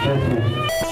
Jesus.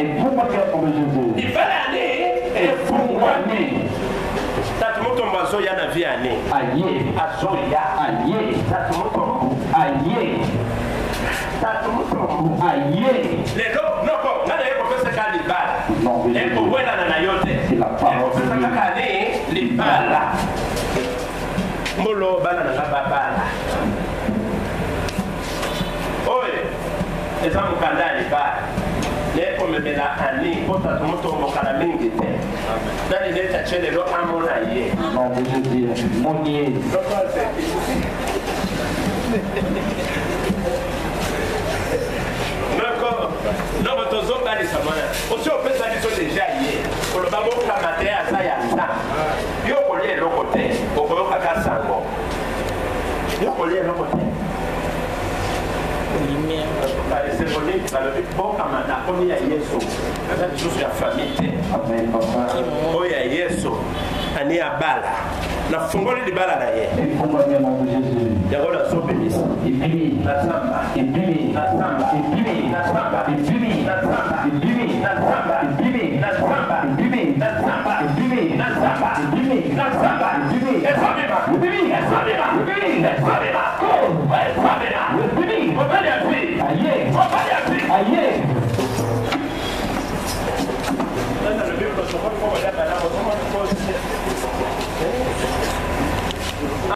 ekufaka komejeze ifalane efungwani tatu moto mbo azoya na vie ane aye azoya aye tatu moto aye tatu moto aye lelo noko ngana ye kopesaka libala ekowelana na yo te ekopesa kaka ne libala mbolo bana nanga babala oyo eza mokanda ya libala ne komemela ani mpo tatu motombokana mingi te dani ye ye lumière. C'est relié dans le bon amana, on est à Yeso. C'est chose de la famille. Amen, papa. On est à Yeso. On est à Bala. nafungoli libala na ye yango nazobebisa nasamba nasamba nasamba